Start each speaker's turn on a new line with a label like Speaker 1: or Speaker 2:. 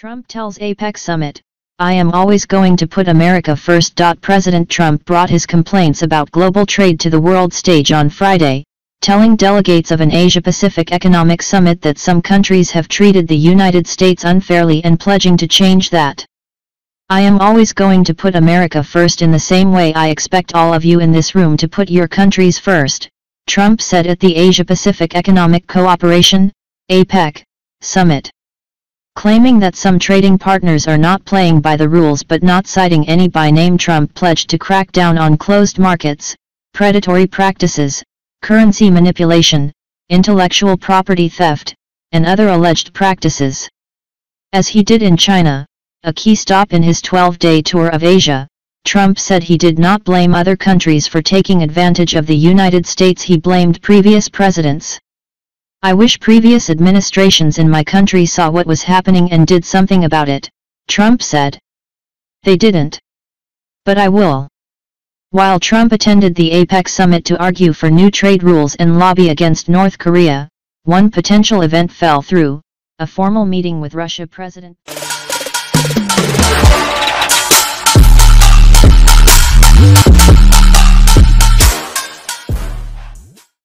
Speaker 1: Trump tells APEC summit, I am always going to put America first. President Trump brought his complaints about global trade to the world stage on Friday, telling delegates of an Asia-Pacific Economic Summit that some countries have treated the United States unfairly and pledging to change that. I am always going to put America first in the same way I expect all of you in this room to put your countries first, Trump said at the Asia-Pacific Economic Cooperation, APEC, summit. Claiming that some trading partners are not playing by the rules but not citing any by name Trump pledged to crack down on closed markets, predatory practices, currency manipulation, intellectual property theft, and other alleged practices. As he did in China, a key stop in his 12-day tour of Asia, Trump said he did not blame other countries for taking advantage of the United States he blamed previous presidents. I wish previous administrations in my country saw what was happening and did something about it, Trump said. They didn't. But I will. While Trump attended the APEC summit to argue for new trade rules and lobby against North Korea, one potential event fell through, a formal meeting with Russia President